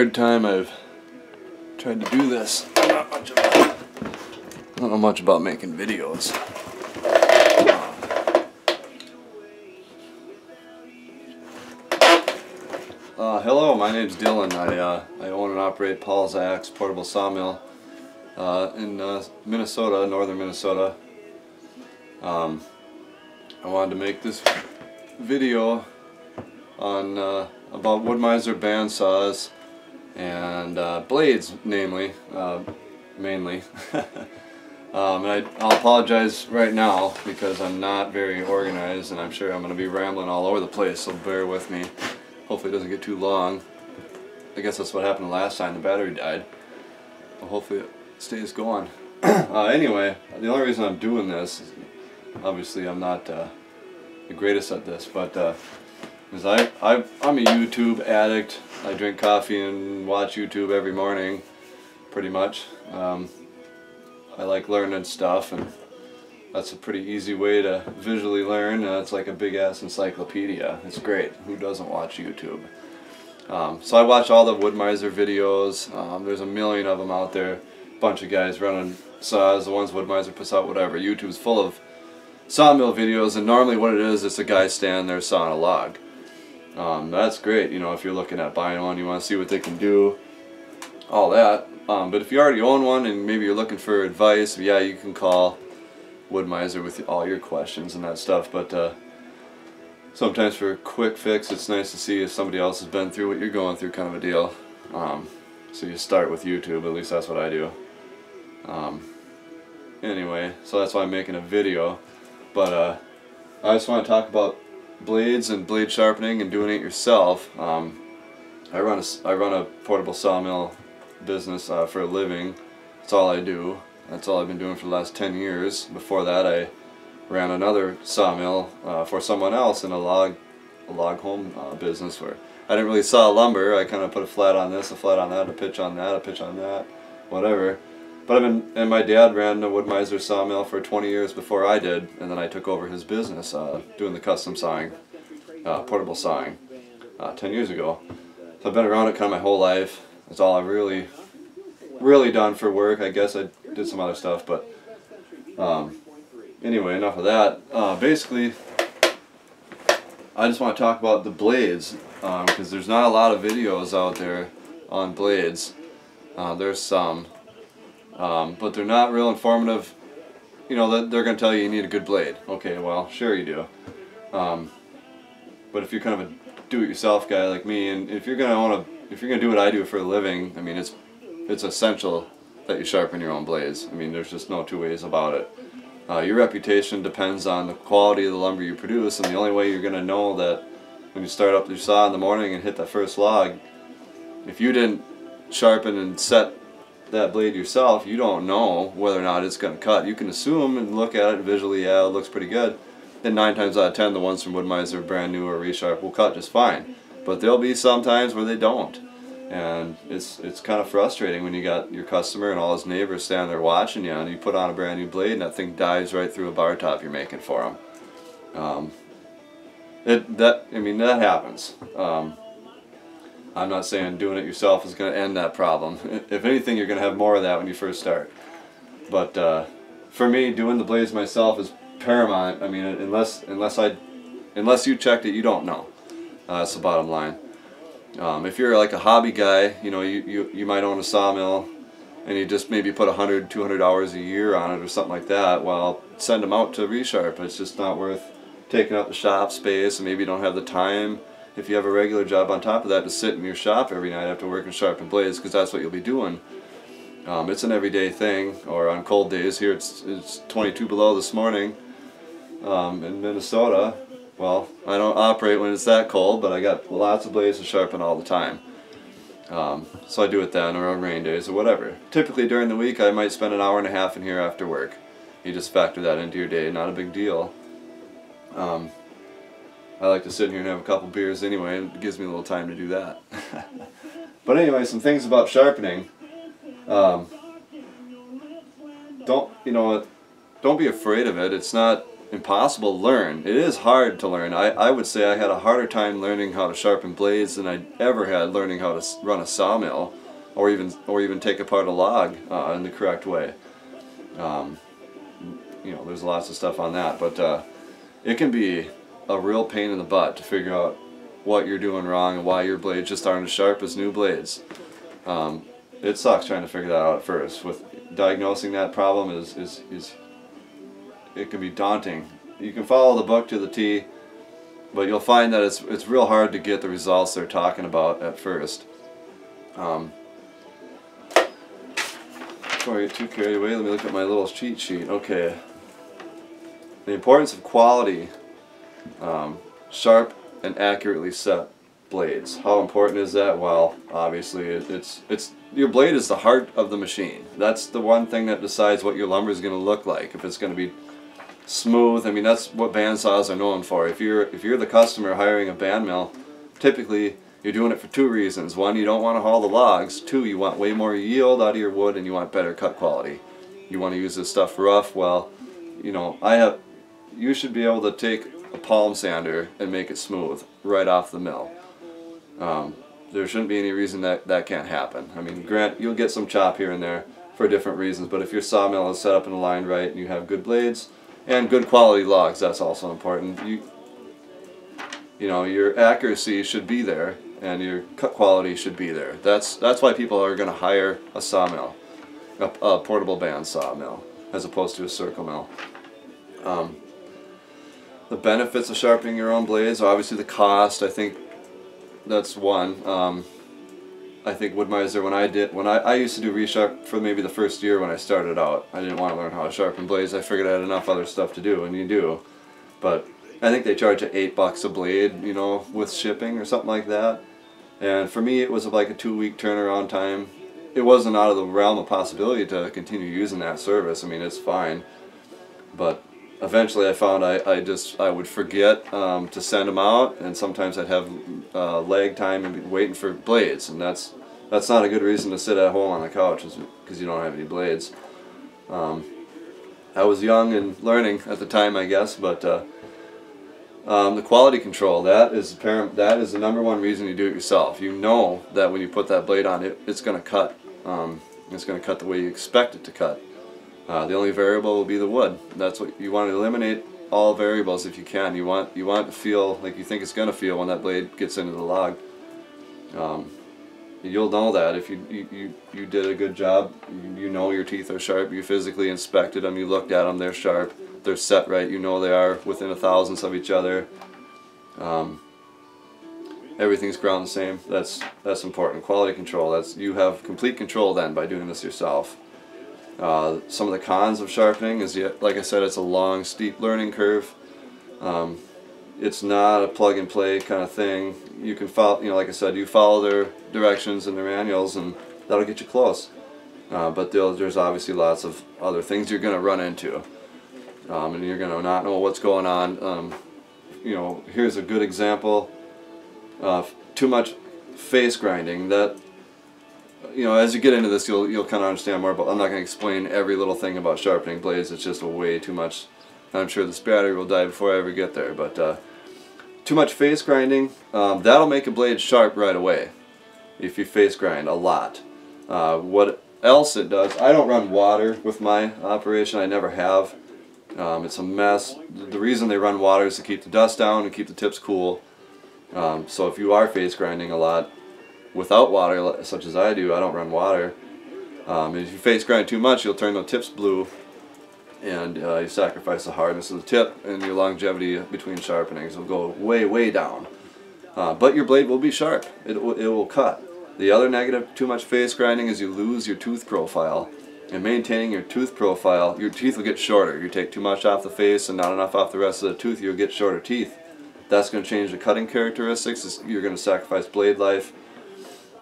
third time I've tried to do this. I don't know much about making videos. Uh, hello, my name's Dylan. I, uh, I own and operate Paul's Axe Portable Sawmill uh, in uh, Minnesota, northern Minnesota. Um, I wanted to make this video on uh, about Wood-Mizer bandsaws and uh, blades, namely, uh, mainly. um, and I, I'll apologize right now because I'm not very organized and I'm sure I'm going to be rambling all over the place, so bear with me. Hopefully it doesn't get too long. I guess that's what happened last time, the battery died. Well, hopefully it stays going. uh, anyway, the only reason I'm doing this, obviously I'm not uh, the greatest at this, but is I, I, I'm a YouTube addict. I drink coffee and watch YouTube every morning, pretty much. Um, I like learning stuff, and that's a pretty easy way to visually learn. Uh, it's like a big ass encyclopedia. It's great. Who doesn't watch YouTube? Um, so I watch all the Wood-Mizer videos. Um, there's a million of them out there. Bunch of guys running saws, the ones Wood-Mizer puts out, whatever. YouTube's full of sawmill videos, and normally what it is, it's a guy standing there sawing a log. Um, that's great, you know, if you're looking at buying one, you want to see what they can do, all that. Um, but if you already own one and maybe you're looking for advice, yeah, you can call Wood-Mizer with all your questions and that stuff. But uh, sometimes for a quick fix, it's nice to see if somebody else has been through what you're going through, kind of a deal. Um, so you start with YouTube, at least that's what I do. Um, anyway, so that's why I'm making a video. But uh, I just want to talk about blades and blade sharpening and doing it yourself. Um, I run a I run a portable sawmill business uh, for a living. That's all I do. That's all I've been doing for the last 10 years. Before that, I ran another sawmill uh, for someone else in a log a log home uh, business where I didn't really saw lumber. I kind of put a flat on this, a flat on that, a pitch on that, a pitch on that, whatever. But I've been, and my dad ran a Wood-Mizer sawmill for 20 years before I did, and then I took over his business uh, doing the custom sawing, uh, portable sawing, uh, 10 years ago. So I've been around it kind of my whole life. That's all I've really, really done for work. I guess I did some other stuff, but um, anyway, enough of that. Uh, basically, I just want to talk about the blades because um, there's not a lot of videos out there on blades. Uh, there's some. Um, but they're not real informative. You know, they're going to tell you you need a good blade. Okay, well, sure you do. Um, but if you're kind of a do-it-yourself guy like me, and if you're going to want to, if you're going to do what I do for a living, I mean, it's it's essential that you sharpen your own blades. I mean, there's just no two ways about it. Uh, your reputation depends on the quality of the lumber you produce, and the only way you're going to know that when you start up your saw in the morning and hit that first log, if you didn't sharpen and set that blade yourself, you don't know whether or not it's going to cut. You can assume and look at it visually, yeah, it looks pretty good. And 9 times out of 10, the ones from Wood-Mizer, brand new or resharp, will cut just fine. But there'll be some times where they don't. And it's it's kind of frustrating when you got your customer and all his neighbors standing there watching you, and you put on a brand new blade and that thing dives right through a bar top you're making for them. Um, it that I mean that happens. Um, I'm not saying doing it yourself is going to end that problem. If anything, you're going to have more of that when you first start. But uh, for me, doing the blades myself is paramount. I mean, unless unless I unless you checked it, you don't know. Uh, that's the bottom line. Um, if you're like a hobby guy, you know, you, you, you might own a sawmill and you just maybe put 100, 200 hours a year on it or something like that, well, send them out to resharp. It's just not worth taking up the shop space and maybe you don't have the time if you have a regular job on top of that to sit in your shop every night after work and sharpen blades because that's what you'll be doing. Um, it's an everyday thing, or on cold days. Here it's, it's 22 below this morning um, in Minnesota. Well, I don't operate when it's that cold, but I got lots of blades to sharpen all the time. Um, so I do it then, or on rain days, or whatever. Typically during the week I might spend an hour and a half in here after work. You just factor that into your day, not a big deal. Um, I like to sit here and have a couple beers anyway, and it gives me a little time to do that. but anyway, some things about sharpening. Um, don't, you know, don't be afraid of it. It's not, impossible to learn. It is hard to learn. I, I would say I had a harder time learning how to sharpen blades than I ever had learning how to run a sawmill or even or even take apart a log uh, in the correct way. Um, you know, there's lots of stuff on that, but uh, it can be a real pain in the butt to figure out what you're doing wrong and why your blades just aren't as sharp as new blades. Um, it sucks trying to figure that out at first. With diagnosing that problem is, is, is it can be daunting. You can follow the book to the T, but you'll find that it's, it's real hard to get the results they're talking about at first. Um, before I get too carried away, let me look at my little cheat sheet. Okay. The importance of quality, um, sharp and accurately set blades. How important is that? Well, obviously it's it's your blade is the heart of the machine. That's the one thing that decides what your lumber is going to look like. If it's going to be smooth, I mean that's what bandsaws are known for. If you're if you're the customer hiring a band mill, typically you're doing it for two reasons. One, you don't want to haul the logs. Two, you want way more yield out of your wood and you want better cut quality. You want to use this stuff rough. Well, you know, I have you should be able to take a palm sander and make it smooth right off the mill. Um, there shouldn't be any reason that that can't happen. I mean, grant you'll get some chop here and there for different reasons, but if your sawmill is set up and aligned right and you have good blades and good quality logs, that's also important. You you know, your accuracy should be there and your cut quality should be there. That's that's why people are going to hire a sawmill, a, a, portable band sawmill, as opposed to a circle mill. Um, the benefits of sharpening your own blades, obviously the cost. I think that's one. Um, I think Wood-Mizer when I did when I, I used to do resharp for maybe the first year when I started out. I didn't want to learn how to sharpen blades. I figured I had enough other stuff to do, and you do. But I think they charge you eight bucks a blade, you know, with shipping or something like that. And for me, it was like a two-week turnaround time. It wasn't out of the realm of possibility to continue using that service. I mean, it's fine, but eventually I found I, I just I would forget um, to send them out and sometimes I'd have uh, lag time and be waiting for blades and that's that's not a good reason to sit at home on the couch because you don't have any blades. Um, I was young and learning at the time I guess but uh, um, the quality control that is apparent that is the number one reason you do it yourself. You know that when you put that blade on it it's going to cut um, it's going to cut the way you expect it to cut. Uh, the only variable will be the wood. That's what you want to eliminate all variables if you can. You want you want to feel like you think it's going to feel when that blade gets into the log. Um, you'll know that if you, you, you, you did a good job. You, know your teeth are sharp. You physically inspected them. You looked at them. They're sharp. They're set right. You know they are within a thousandth of each other. Um, everything's ground the same. That's that's important. Quality control. That's you have complete control then by doing this yourself. Uh, some of the cons of sharpening is, yet, like I said, it's a long, steep learning curve. Um, it's not a plug and play kind of thing. You can follow, you know, like I said, you follow their directions and their manuals, and that'll get you close. Uh, but there's obviously lots of other things you're going to run into, um, and you're going to not know what's going on. Um, you know, here's a good example. of too much face grinding. That you know, as you get into this, you'll you'll kind of understand more. But I'm not going to explain every little thing about sharpening blades. It's just way too much. I'm sure this battery will die before I ever get there. But uh, too much face grinding, um, that'll make a blade sharp right away. If you face grind a lot. Uh, what else it does? I don't run water with my operation. I never have. Um, it's a mess. The reason they run water is to keep the dust down and keep the tips cool. Um, so if you are face grinding a lot, without water, such as I do, I don't run water. Um, if you face grind too much, you'll turn the tips blue and uh, you sacrifice the hardness of the tip and your longevity between sharpenings will go way, way down. Uh, but your blade will be sharp. It, it will cut. The other negative, too much face grinding, is you lose your tooth profile. And maintaining your tooth profile, your teeth will get shorter. You take too much off the face and not enough off the rest of the tooth, you'll get shorter teeth. That's going to change the cutting characteristics. You're going to sacrifice blade life.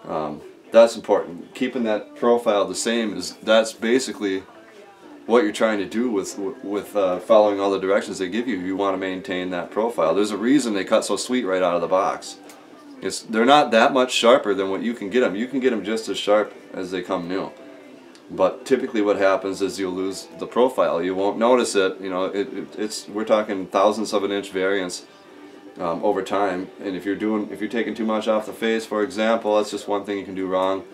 Um, that's important. Keeping that profile the same is that's basically what you're trying to do with with uh, following all the directions they give you. You want to maintain that profile. There's a reason they cut so sweet right out of the box. It's they're not that much sharper than what you can get them. You can get them just as sharp as they come new. but typically what happens is you'll lose the profile. You won't notice it. You know, it, it, it's we're talking thousands of an inch variance um, over time. And if you're doing, if you're taking too much off the face, for example, that's just one thing you can do wrong.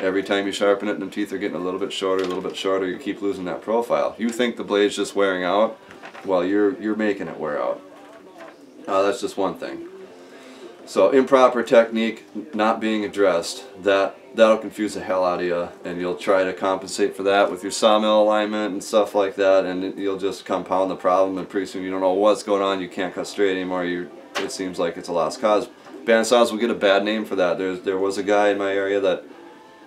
Every time you sharpen it and the teeth are getting a little bit shorter, a little bit shorter, you keep losing that profile. You think the blade's just wearing out, well, you're you're making it wear out. Uh, that's just one thing. So improper technique not being addressed, that that'll confuse the hell out of you, and you'll try to compensate for that with your sawmill alignment and stuff like that, and you'll just compound the problem. And pretty soon you don't know what's going on. You can't cut straight anymore. You it seems like it's a lost cause. Bandsaws will get a bad name for that. There's there was a guy in my area that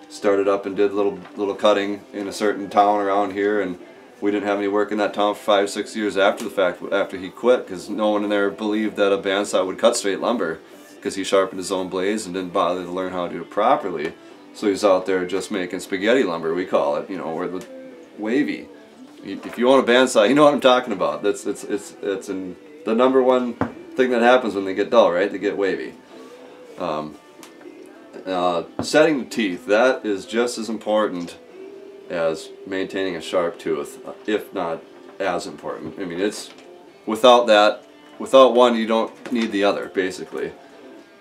started up and did little little cutting in a certain town around here, and we didn't have any work in that town for five six years after the fact after he quit because no one in there believed that a bandsaw would cut straight lumber because he sharpened his own blades and didn't bother to learn how to do it properly. So he's out there just making spaghetti lumber, we call it, you know, or the wavy. If you own a bandsaw, you know what I'm talking about. That's it's it's it's in the number one thing that happens when they get dull, right? They get wavy. Um, uh, setting the teeth, that is just as important as maintaining a sharp tooth, if not as important. I mean, it's without that, without one, you don't need the other, basically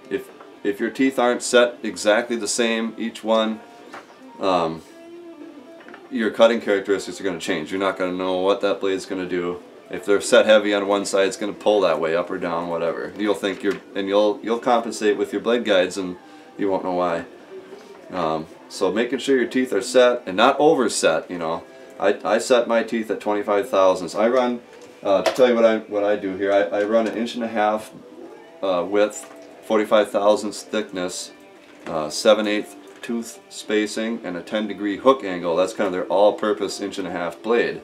if if your teeth aren't set exactly the same each one um, your cutting characteristics are going to change you're not going to know what that blade's going to do if they're set heavy on one side it's going to pull that way up or down whatever you'll think you're and you'll you'll compensate with your blade guides and you won't know why um, so making sure your teeth are set and not overset you know I, I set my teeth at 25 thousandths I run uh, to tell you what I what I do here I, I run an inch and a half uh, width 45 thousandths thickness, uh, 7 8 tooth spacing, and a 10 degree hook angle. That's kind of their all-purpose inch and a half blade.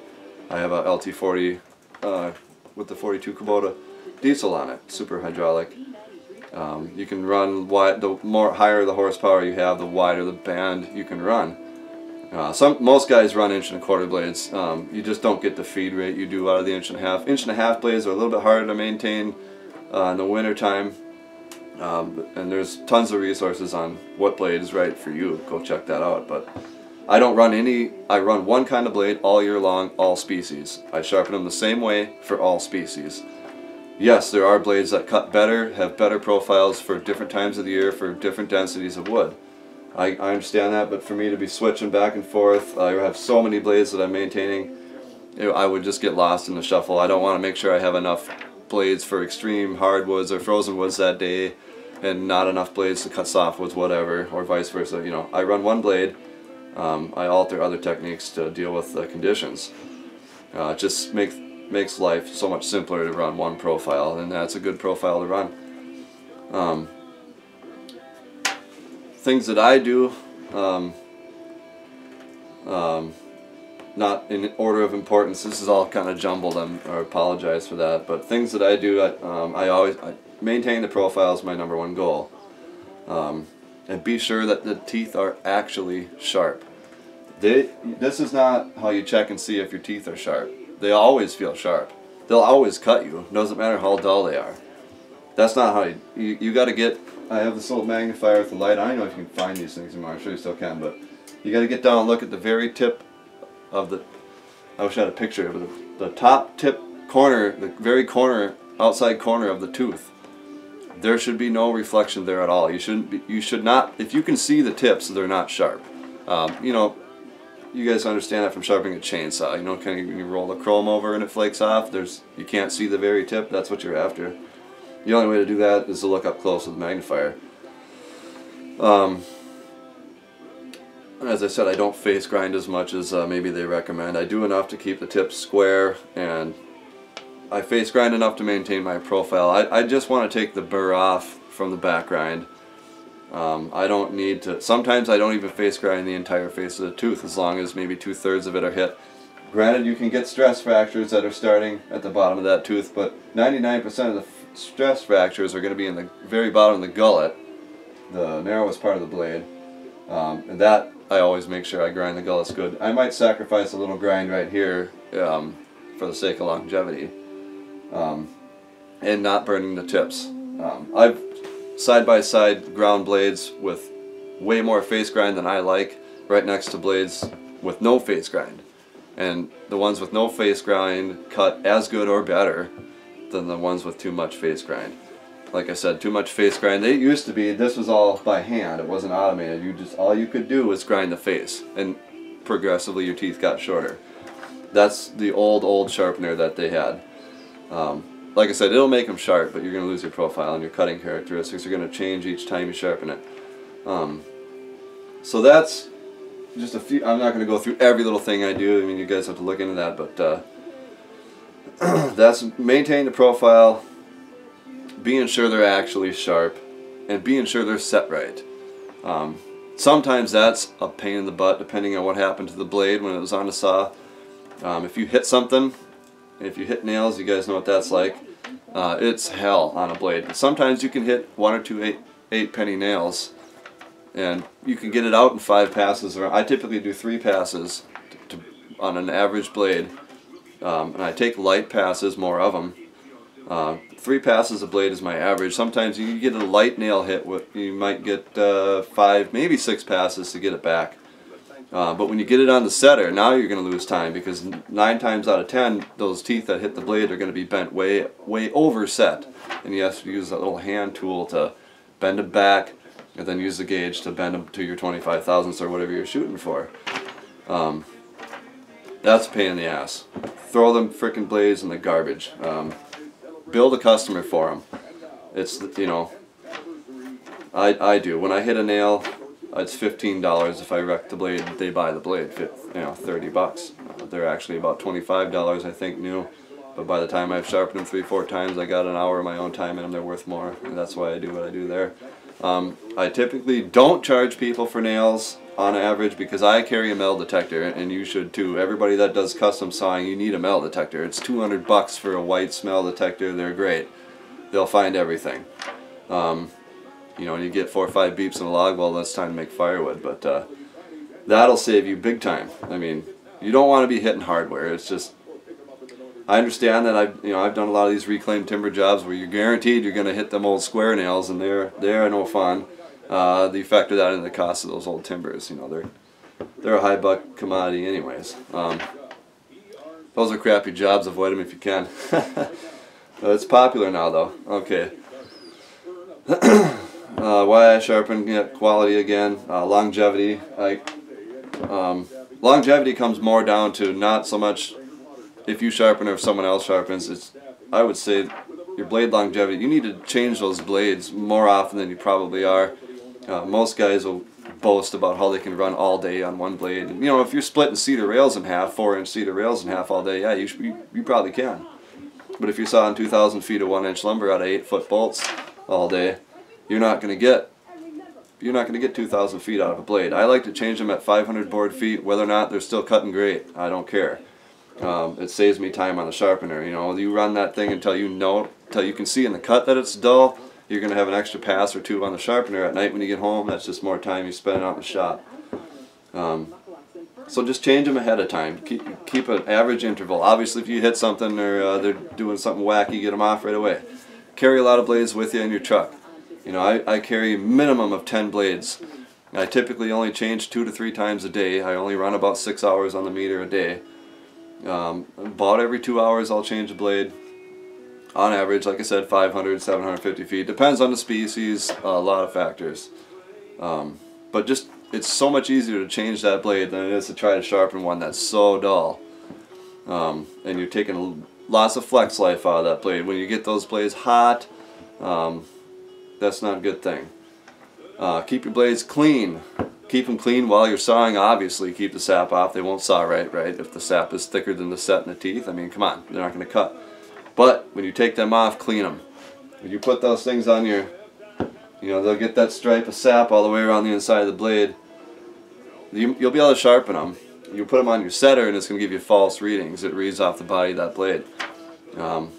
I have a LT40 uh, with the 42 Kubota diesel on it, super hydraulic. Um, you can run wide, the more higher the horsepower you have, the wider the band you can run. Uh, some most guys run inch and a quarter blades. Um, you just don't get the feed rate you do out of the inch and a half. Inch and a half blades are a little bit harder to maintain uh, in the winter time um, and there's tons of resources on what blade is right for you. Go check that out. But I don't run any, I run one kind of blade all year long, all species. I sharpen them the same way for all species. Yes, there are blades that cut better, have better profiles for different times of the year, for different densities of wood. I, I understand that, but for me to be switching back and forth, I have so many blades that I'm maintaining, I would just get lost in the shuffle. I don't want to make sure I have enough blades for extreme hardwoods or frozen woods that day and not enough blades to cut softwoods, whatever, or vice versa. You know, I run one blade. Um, I alter other techniques to deal with the conditions. Uh, it just makes makes life so much simpler to run one profile, and that's a good profile to run. Um, things that I do, um, um, not in order of importance. This is all kind of jumbled. I'm, I apologize for that. But things that I do, I, um, I always I, maintain the profile is my number one goal. Um, and be sure that the teeth are actually sharp. They, this is not how you check and see if your teeth are sharp. They always feel sharp. They'll always cut you. Doesn't matter how dull they are. That's not how you, you, you got to get, I have this little magnifier with the light. I don't know if you can find these things anymore. I'm sure you still can, but you got to get down and look at the very tip of the, I wish I had a picture of it, the top tip corner, the very corner, outside corner of the tooth there should be no reflection there at all. You shouldn't be, you should not, if you can see the tips, they're not sharp. Um, you know, you guys understand that from sharpening a chainsaw. You know, kind of when you roll the chrome over and it flakes off, there's you can't see the very tip. That's what you're after. The only way to do that is to look up close with a magnifier. Um, as I said, I don't face grind as much as uh, maybe they recommend. I do enough to keep the tips square and I face grind enough to maintain my profile. I, I just want to take the burr off from the back grind. Um, I don't need to, sometimes I don't even face grind the entire face of the tooth as long as maybe two thirds of it are hit. Granted you can get stress fractures that are starting at the bottom of that tooth but 99% of the stress fractures are going to be in the very bottom of the gullet, the narrowest part of the blade. Um, and that I always make sure I grind the gullets good. I might sacrifice a little grind right here um, for the sake of longevity um, and not burning the tips. Um, I've side-by-side -side ground blades with way more face grind than I like right next to blades with no face grind. And the ones with no face grind cut as good or better than the ones with too much face grind. Like I said, too much face grind. They used to be, this was all by hand. It wasn't automated. You just, all you could do was grind the face. And progressively your teeth got shorter. That's the old, old sharpener that they had. Um, like I said, it'll make them sharp, but you're going to lose your profile and your cutting characteristics are going to change each time you sharpen it. Um, so that's just a few, I'm not going to go through every little thing I do, I mean you guys have to look into that, but uh, that's maintain the profile, being sure they're actually sharp, and being sure they're set right. Um, sometimes that's a pain in the butt depending on what happened to the blade when it was on the saw. Um, if you hit something if you hit nails, you guys know what that's like. Uh, it's hell on a blade. Sometimes you can hit one or two eight, eight penny nails and you can get it out in five passes. Or I typically do three passes to, to, on an average blade. Um, and I take light passes, more of them. Uh, three passes a blade is my average. Sometimes you get a light nail hit, you might get uh, five, maybe six passes to get it back. Uh, but when you get it on the setter, now you're going to lose time because nine times out of ten, those teeth that hit the blade are going to be bent way, way over set. And you have to use that little hand tool to bend them back and then use the gauge to bend them to your 25 thousandths or whatever you're shooting for. Um, that's a pain in the ass. Throw them freaking blades in the garbage. Um, build a customer for them. It's, you know, I, I do. When I hit a nail, it's fifteen dollars if I wreck the blade. They buy the blade, you know, thirty bucks. Uh, they're actually about twenty-five dollars, I think, new. But by the time I've sharpened them three, four times, I got an hour of my own time in them. They're worth more, and that's why I do what I do there. Um, I typically don't charge people for nails on average because I carry a metal detector, and you should too. Everybody that does custom sawing, you need a metal detector. It's 200 bucks for a White's metal detector. They're great. They'll find everything. Um, you know, when you get four or five beeps in a log, well, that's time to make firewood. But uh, that'll save you big time. I mean, you don't want to be hitting hardware. It's just, I understand that I've, you know, I've done a lot of these reclaimed timber jobs where you're guaranteed you're going to hit them old square nails, and they're they're no fun. Uh, you factor that into the cost of those old timbers. You know, they're they're a high buck commodity, anyways. Um, those are crappy jobs. Avoid them if you can. it's popular now, though. Okay. Uh, why I sharpen quality again, uh, longevity. Um, longevity comes more down to not so much if you sharpen or if someone else sharpens. It's I would say your blade longevity. You need to change those blades more often than you probably are. Uh, most guys will boast about how they can run all day on one blade. And, you know, if you're splitting cedar rails in half, four inch cedar rails in half all day, yeah, you, should, you, you probably can. But if you're sawing 2,000 feet of one inch lumber out of eight foot bolts all day, you're not going to get you're not going to get 2,000 feet out of a blade. I like to change them at 500 board feet, whether or not they're still cutting great. I don't care. Um, it saves me time on the sharpener. You know, you run that thing until you know, until you can see in the cut that it's dull. You're going to have an extra pass or two on the sharpener at night when you get home. That's just more time you spend out in the shop. Um, so just change them ahead of time. Keep, keep an average interval. Obviously, if you hit something or uh, they're doing something wacky, get them off right away. Carry a lot of blades with you in your truck. You know, I, I carry a minimum of 10 blades. I typically only change two to three times a day. I only run about six hours on the meter a day. Um, about every two hours I'll change a blade. On average, like I said, 500, 750 feet. Depends on the species, a lot of factors. Um, but just, it's so much easier to change that blade than it is to try to sharpen one that's so dull. Um, and you're taking lots of flex life out of that blade. When you get those blades hot, um, that's not a good thing. Uh, keep your blades clean. Keep them clean while you're sawing, obviously. Keep the sap off. They won't saw right, right? If the sap is thicker than the set in the teeth, I mean, come on, they're not going to cut. But when you take them off, clean them. When you put those things on your, you know, they'll get that stripe of sap all the way around the inside of the blade. You, will be able to sharpen them. You put them on your setter and it's going to give you false readings. It reads off the body of that blade. Um,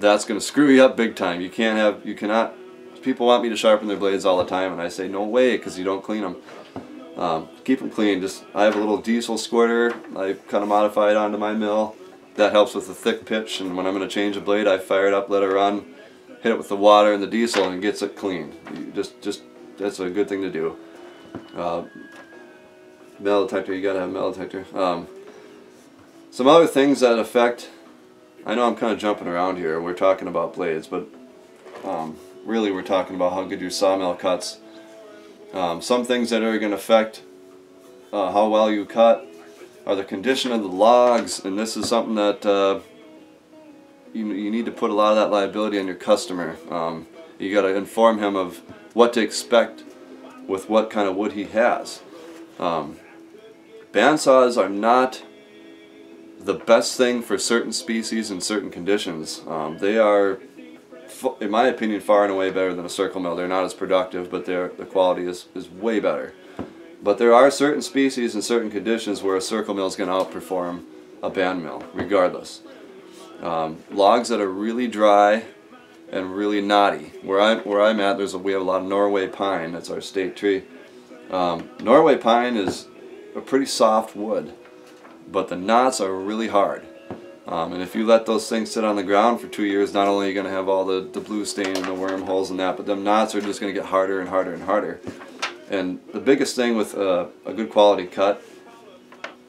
that's going to screw you up big time. You can't have, you cannot people want me to sharpen their blades all the time, and I say no way because you don't clean them. Um, keep them clean. Just I have a little diesel squirter. I kind of modify it onto my mill. That helps with the thick pitch. And when I'm going to change a blade, I fire it up, let it run, hit it with the water and the diesel, and it gets it clean. You just, just that's a good thing to do. Uh, metal detector, you gotta have metal detector. Um, some other things that affect, I know I'm kind of jumping around here, we're talking about blades, but um, really we're talking about how good your sawmill cuts. Um, some things that are going to affect uh, how well you cut are the condition of the logs, and this is something that uh, you, you need to put a lot of that liability on your customer. Um, you got to inform him of what to expect with what kind of wood he has. Um, bandsaws are not the best thing for certain species and certain conditions. Um, they are, in my opinion, far and away better than a circle mill. They're not as productive, but the quality is, is way better. But there are certain species and certain conditions where a circle mill is going to outperform a band mill, regardless. Um, logs that are really dry and really knotty. Where I'm where I'm at, there's a, we have a lot of Norway pine. That's our state tree. Um, Norway pine is a pretty soft wood, but the knots are really hard. Um, and if you let those things sit on the ground for two years, not only are you going to have all the, the blue stain and the wormholes and that, but them knots are just going to get harder and harder and harder. And the biggest thing with a, a good quality cut,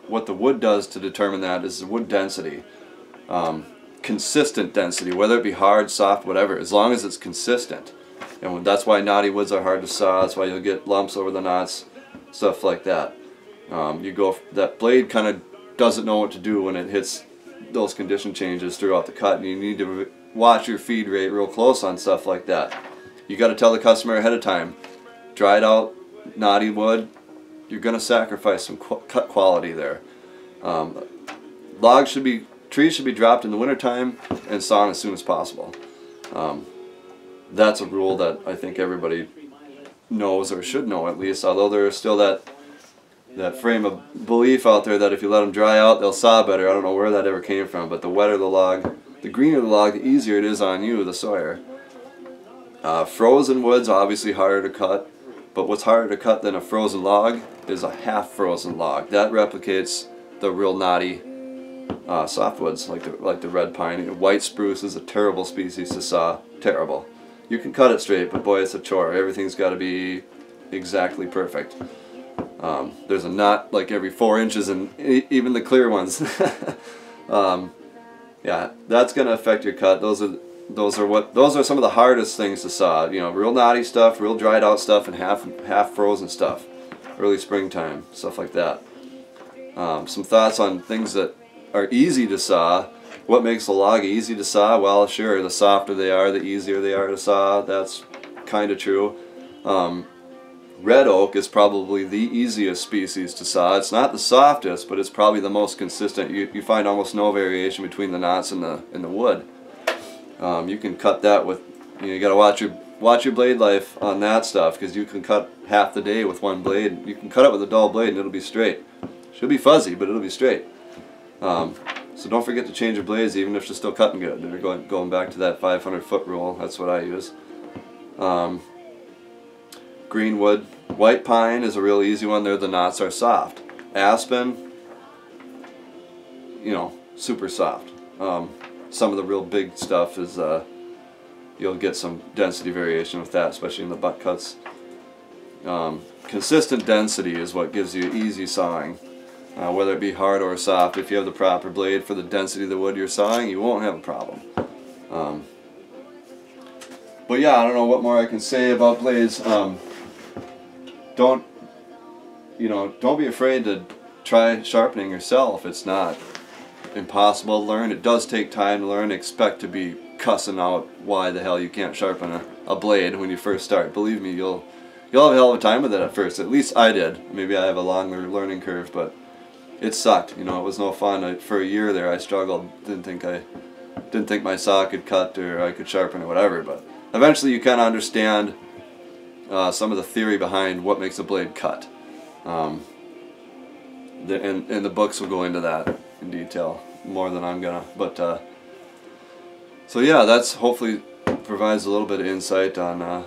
what the wood does to determine that is the wood density. Um, consistent density, whether it be hard, soft, whatever, as long as it's consistent. And that's why knotty woods are hard to saw, that's why you'll get lumps over the knots, stuff like that. Um, you go, that blade kind of doesn't know what to do when it hits those condition changes throughout the cut, and you need to watch your feed rate real close on stuff like that. You got to tell the customer ahead of time, dried out knotty wood, you're going to sacrifice some qu cut quality there. Um, logs should be trees should be dropped in the wintertime and sawn as soon as possible. Um, that's a rule that I think everybody knows or should know at least, although there is still that that frame of belief out there that if you let them dry out, they'll saw better. I don't know where that ever came from, but the wetter the log, the greener the log, the easier it is on you, the sawyer. Uh, frozen wood's obviously harder to cut, but what's harder to cut than a frozen log is a half frozen log. That replicates the real knotty uh, softwoods like the, like the red pine. White spruce is a terrible species to saw. Terrible. You can cut it straight, but boy, it's a chore. Everything's got to be exactly perfect. Um, there's a knot like every four inches, and even the clear ones. um, yeah, that's going to affect your cut. Those are those are what those are some of the hardest things to saw. You know, real knotty stuff, real dried out stuff, and half half frozen stuff. Early springtime, stuff like that. Um, some thoughts on things that are easy to saw. What makes a log easy to saw? Well, sure, the softer they are, the easier they are to saw. That's kind of true. Um, red oak is probably the easiest species to saw. It's not the softest, but it's probably the most consistent. You, you find almost no variation between the knots in the in the wood. Um, you can cut that with, you, know, you got to watch your watch your blade life on that stuff because you can cut half the day with one blade. You can cut it with a dull blade and it'll be straight. Should be fuzzy, but it'll be straight. Um, so don't forget to change your blades even if you're still cutting good. They're going, going back to that 500 foot rule. That's what I use. Um, greenwood. White pine is a real easy one there. The knots are soft. Aspen, you know, super soft. Um, some of the real big stuff is uh, you'll get some density variation with that, especially in the butt cuts. Um, consistent density is what gives you easy sawing uh, whether it be hard or soft. If you have the proper blade for the density of the wood you're sawing, you won't have a problem. Um, but yeah, I don't know what more I can say about blades. Um, don't, you know, don't be afraid to try sharpening yourself. It's not impossible to learn. It does take time to learn. Expect to be cussing out why the hell you can't sharpen a, a blade when you first start. Believe me, you'll you'll have a hell of a time with it at first. At least I did. Maybe I have a longer learning curve, but it sucked. You know, it was no fun. I, for a year there, I struggled. Didn't think I didn't think my saw could cut or I could sharpen or whatever. But eventually, you kind of understand uh, some of the theory behind what makes a blade cut. Um, the, and, and the books will go into that in detail more than I'm gonna. But uh, so yeah, that's hopefully provides a little bit of insight on uh,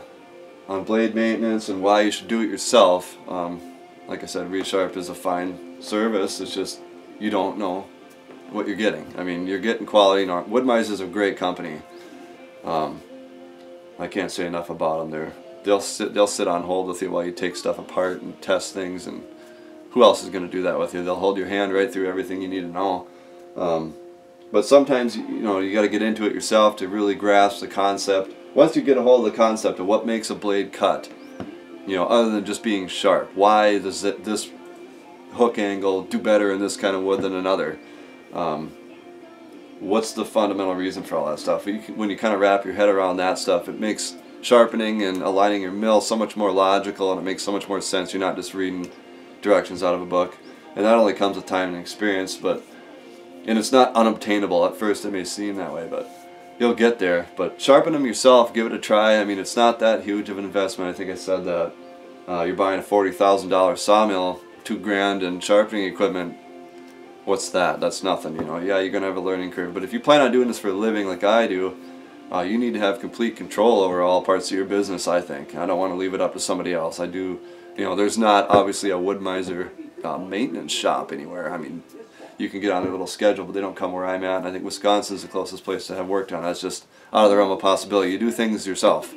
on blade maintenance and why you should do it yourself. Um, like I said, ReSharp is a fine service. It's just you don't know what you're getting. I mean, you're getting quality. Wood-Mizer is a great company. Um, I can't say enough about them. They're they'll sit they'll sit on hold with you while you take stuff apart and test things and who else is going to do that with you? They'll hold your hand right through everything you need to know. Um, but sometimes you know you got to get into it yourself to really grasp the concept. Once you get a hold of the concept of what makes a blade cut, you know, other than just being sharp, why does it, this hook angle do better in this kind of wood than another? Um, what's the fundamental reason for all that stuff? You can, when you kind of wrap your head around that stuff, it makes sharpening and aligning your mill so much more logical and it makes so much more sense. You're not just reading directions out of a book. And that only comes with time and experience, but and it's not unobtainable. At first it may seem that way, but you'll get there. But sharpen them yourself, give it a try. I mean, it's not that huge of an investment. I think I said that. Uh, you're buying a $40,000 sawmill, two grand in sharpening equipment. What's that? That's nothing, you know. Yeah, you're going to have a learning curve. But if you plan on doing this for a living like I do, uh, you need to have complete control over all parts of your business, I think. I don't want to leave it up to somebody else. I do, you know, there's not obviously a Wood-Mizer uh, maintenance shop anywhere. I mean, you can get on a little schedule, but they don't come where I'm at. And I think Wisconsin is the closest place to have worked on. That's just out of the realm of possibility. You do things yourself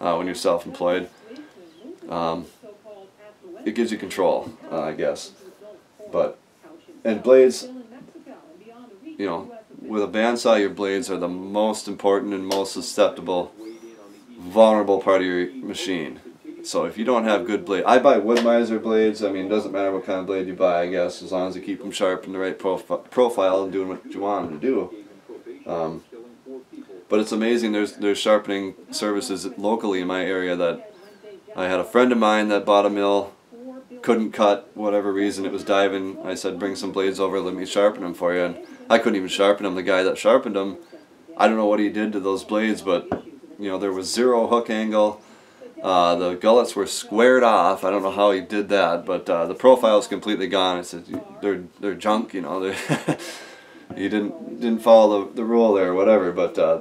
uh, when you're self-employed. Um, it gives you control, uh, I guess. But and blades, you know, with a bandsaw, your blades are the most important and most susceptible, vulnerable part of your machine. So if you don't have good blade, I buy Wood-Mizer blades. I mean, it doesn't matter what kind of blade you buy, I guess, as long as you keep them sharp and the right profi profile and doing what you want them to do. Um, but it's amazing. There's there's sharpening services locally in my area that I had a friend of mine that bought a mill, couldn't cut whatever reason it was diving. I said, bring some blades over, let me sharpen them for you. And I couldn't even sharpen them. The guy that sharpened them, I don't know what he did to those blades, but you know there was zero hook angle uh, the gullets were squared off. I don't know how he did that, but uh, the profile is completely gone. It says they're they're junk, you know. he didn't didn't follow the, the rule there or whatever. But uh,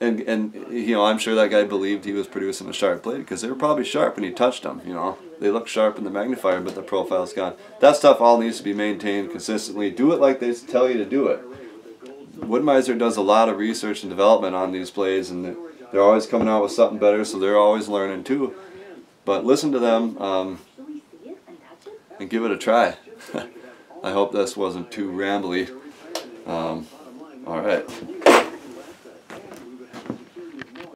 and and you know I'm sure that guy believed he was producing a sharp blade because they were probably sharp when he touched them. You know they look sharp in the magnifier, but the profile's gone. That stuff all needs to be maintained consistently. Do it like they tell you to do it. Wood-Mizer does a lot of research and development on these blades and they're always coming out with something better, so they're always learning too. But listen to them um, and give it a try. I hope this wasn't too rambly. Um, all right.